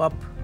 up